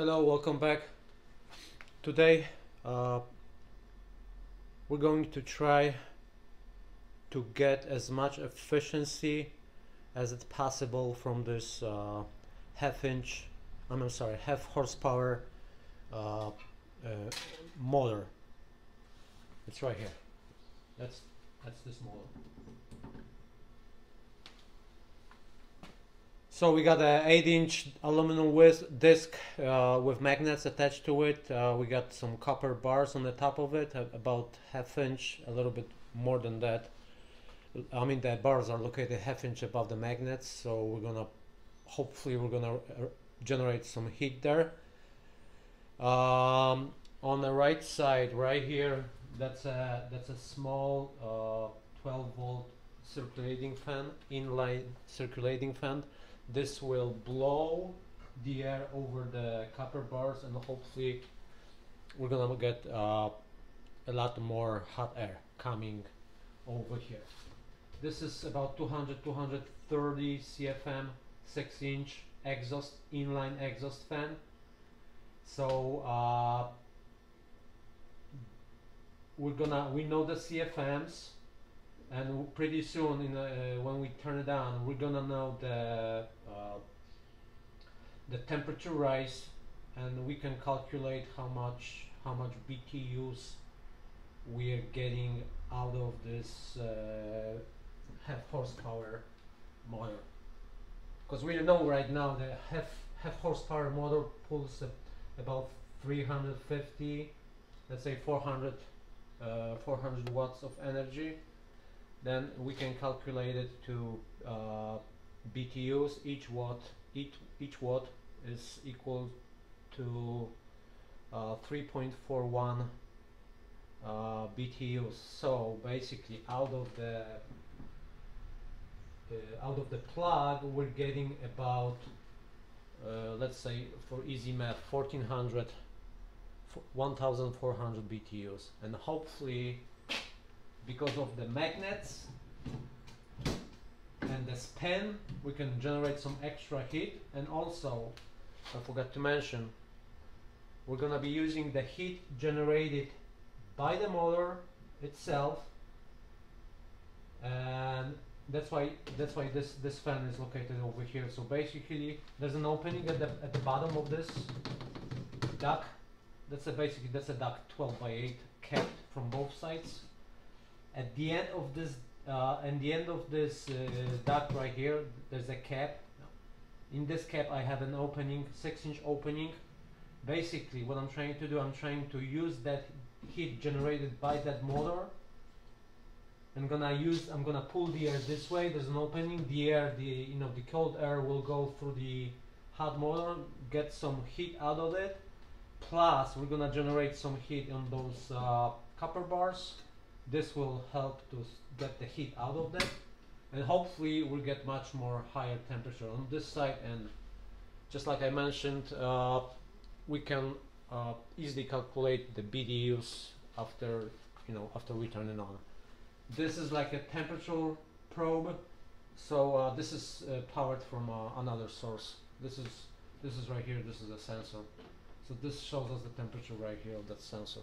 Hello, welcome back. Today uh, we're going to try to get as much efficiency as it's possible from this uh, half inch, I'm sorry, half horsepower uh, uh, motor. It's right here. That's that's this motor. So we got an 8 inch aluminum disc uh, with magnets attached to it. Uh, we got some copper bars on the top of it, about half inch, a little bit more than that. I mean the bars are located half inch above the magnets, so we're gonna, hopefully we're gonna uh, generate some heat there. Um, on the right side, right here, that's a that's a small uh, 12 volt circulating fan, inline circulating fan this will blow the air over the copper bars and hopefully we're gonna get uh, a lot more hot air coming over here. This is about 200 230 cfm 6 inch exhaust inline exhaust fan. So uh, we're gonna we know the cfms and pretty soon in, uh, when we turn it on we're gonna know the uh, the temperature rise and we can calculate how much how much BTUs we are getting out of this uh, half horsepower motor. Because we know right now the half half horsepower motor pulls about 350 let's say 400 uh, 400 watts of energy then we can calculate it to uh, BTUs each watt each each watt is equal to uh, 3.41 uh, BTUs so basically out of the uh, out of the plug we're getting about uh, let's say for easy math 1400 1400 BTUs and hopefully because of the magnets and the span we can generate some extra heat. And also I forgot to mention we're gonna be using the heat generated by the motor itself. And that's why that's why this this fan is located over here. So basically there's an opening at the at the bottom of this duct. That's a basically that's a duct 12 by 8 capped from both sides at the end of this uh, at the end of this uh, duct right here there's a cap. In this cap I have an opening 6 inch opening. Basically what I'm trying to do I'm trying to use that heat generated by that motor. I'm gonna use I'm gonna pull the air this way. There's an opening. The air the you know the cold air will go through the hot motor get some heat out of it. Plus we're gonna generate some heat on those uh, copper bars this will help to get the heat out of them and hopefully we'll get much more higher temperature on this side. And just like I mentioned uh, we can uh, easily calculate the BTUs after you know after we turn it on. This is like a temperature probe. So uh, this is uh, powered from uh, another source. This is this is right here. This is a sensor. So this shows us the temperature right here of that sensor.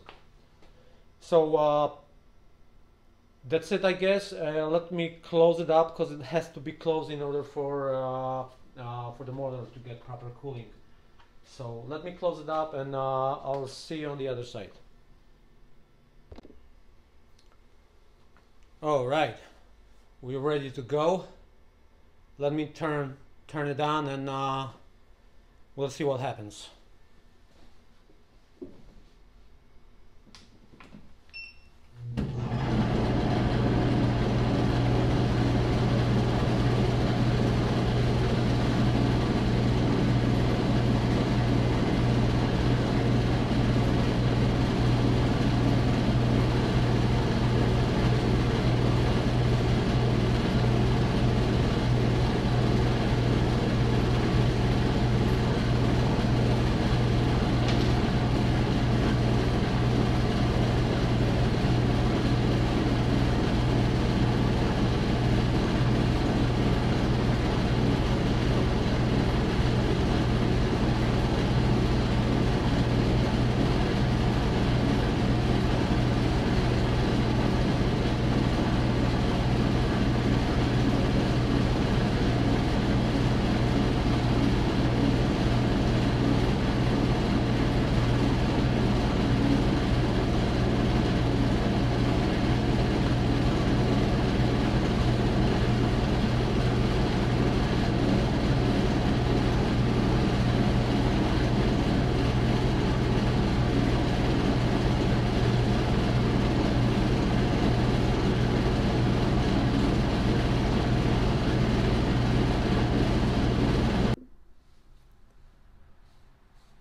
So uh, that's it I guess. Uh, let me close it up because it has to be closed in order for uh, uh, for the motor to get proper cooling. So let me close it up and uh, I'll see you on the other side. All right. We're ready to go. Let me turn turn it on and uh, we'll see what happens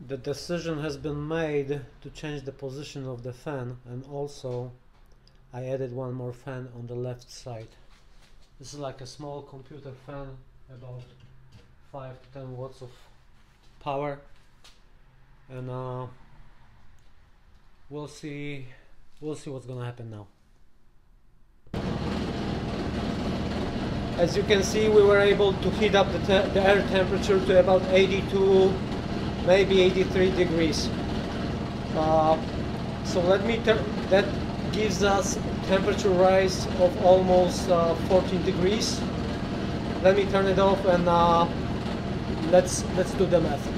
the decision has been made to change the position of the fan and also I added one more fan on the left side. This is like a small computer fan about 5 to 10 watts of power and uh, we'll see we'll see what's gonna happen now. As you can see we were able to heat up the, the air temperature to about 82 maybe 83 degrees. Uh, so let me turn that gives us temperature rise of almost uh, 14 degrees. Let me turn it off and uh, let's let's do the math.